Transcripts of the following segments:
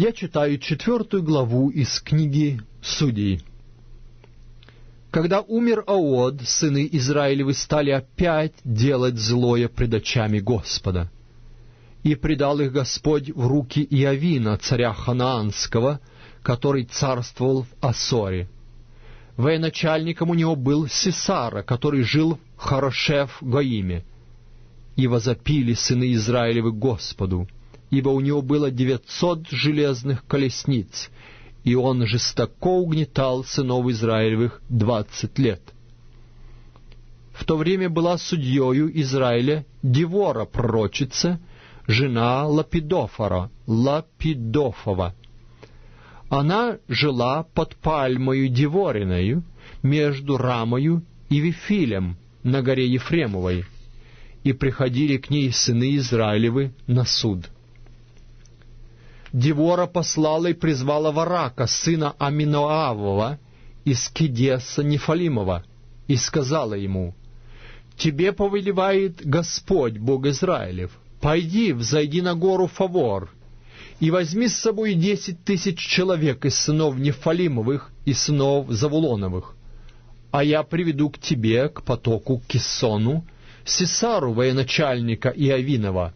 Я читаю четвертую главу из книги Судей. Когда умер Аод, сыны Израилевы стали опять делать злое пред очами Господа. И предал их Господь в руки Иовина, царя Ханаанского, который царствовал в Ассоре. Военачальником у него был Сесара, который жил в Хорошев Гаиме. И возопили сыны Израилевы Господу, ибо у него было девятьсот железных колесниц, и он жестоко угнетал сынов Израилевых двадцать лет. В то время была судьею Израиля Девора пророчица, жена Лапидофора, Лапидофова. Она жила под пальмою Девориною, между Рамою и Вифилем на горе Ефремовой, и приходили к ней сыны Израилевы на суд. Девора послала и призвала Варака, сына Аминоавова, из Кедеса Нефалимова, и сказала ему, «Тебе повелевает Господь, Бог Израилев, пойди, взойди на гору Фавор, и возьми с собой десять тысяч человек из сынов Нефалимовых и сынов Завулоновых, а я приведу к тебе, к потоку Киссону, Сесару, военачальника Иовинова,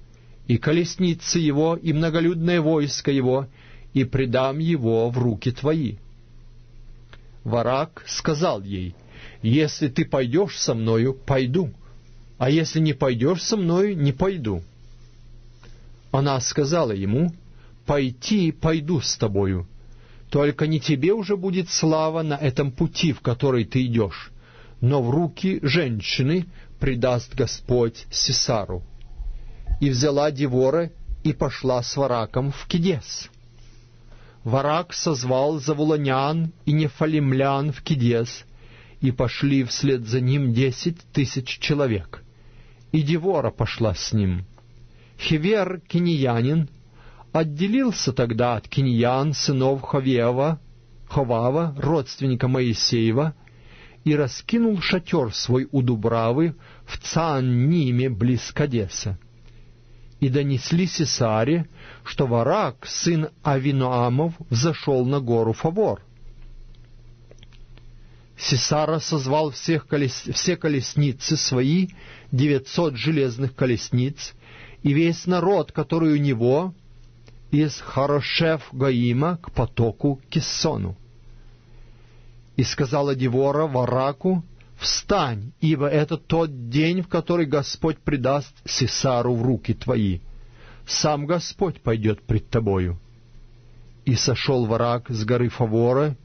и колесницы его, и многолюдное войско его, и предам его в руки твои». Варак сказал ей, «Если ты пойдешь со мною, пойду, а если не пойдешь со мною, не пойду». Она сказала ему, «Пойти пойду с тобою, только не тебе уже будет слава на этом пути, в который ты идешь, но в руки женщины предаст Господь Сесару» и взяла Девора и пошла с Вараком в Кидес. Варак созвал завулонян и нефалимлян в Кидес, и пошли вслед за ним десять тысяч человек. И Девора пошла с ним. Хевер, киньянин, отделился тогда от киньян сынов Ховева, Ховава, родственника Моисеева, и раскинул шатер свой у Дубравы в Цаанниме близ Кадеса и донесли Сесаре, что Варак, сын Авинуамов, взошел на гору Фавор. Сесара созвал всех колес... все колесницы свои, девятьсот железных колесниц, и весь народ, который у него, из Харошев Гаима к потоку Киссону. И сказала Девора Вараку, «Встань, ибо это тот день, в который Господь предаст Сесару в руки твои. Сам Господь пойдет пред тобою». И сошел враг с горы Фавора,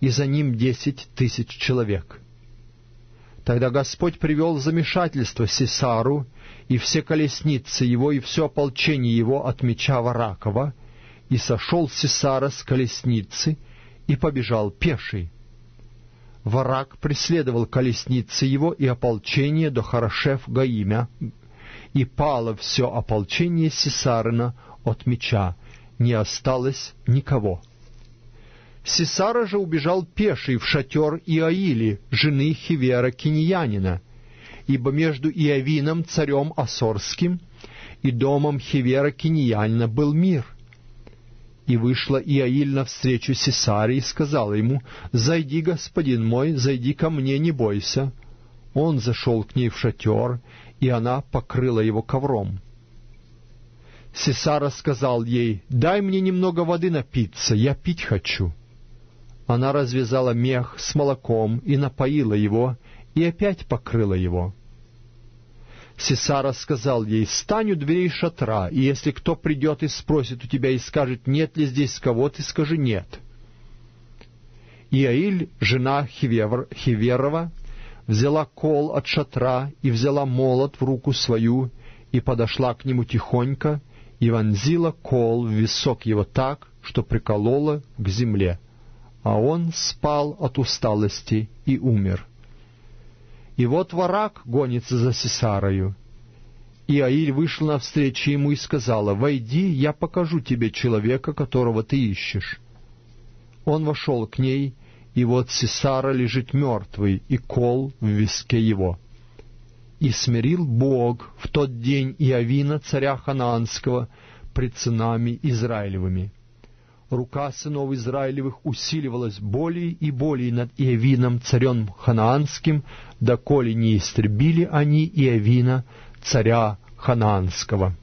и за ним десять тысяч человек. Тогда Господь привел в замешательство Сесару, и все колесницы его, и все ополчение его от меча Варакова, и сошел Сесара с колесницы, и побежал пеший, Варак преследовал колесницы его и ополчение до Хорошев Гаимя, и пало все ополчение Сесарина от меча, не осталось никого. Сесара же убежал пеший в шатер Иаили, жены Хивера Киньянина, ибо между Иовином, царем Асорским, и домом Хивера Киньянина был мир — и вышла Иаиль навстречу Сесаре и сказала ему, «Зайди, господин мой, зайди ко мне, не бойся». Он зашел к ней в шатер, и она покрыла его ковром. Сесара сказал ей, «Дай мне немного воды напиться, я пить хочу». Она развязала мех с молоком и напоила его, и опять покрыла его. Сесара сказал ей, «Стань у дверей шатра, и если кто придет и спросит у тебя и скажет, нет ли здесь кого, ты скажи «нет». Иаиль, жена Хивер, Хиверова, взяла кол от шатра и взяла молот в руку свою, и подошла к нему тихонько, и вонзила кол в висок его так, что приколола к земле, а он спал от усталости и умер. И вот враг гонится за Сесарою. И Аиль вышел навстречу ему и сказала, «Войди, я покажу тебе человека, которого ты ищешь». Он вошел к ней, и вот Сесара лежит мертвый, и кол в виске его. И смирил Бог в тот день Иовина, царя Ханаанского, пред сынами Израилевыми. Рука сынов Израилевых усиливалась более и более над Иовином, царем ханаанским, доколе не истребили они Иовина, царя ханаанского.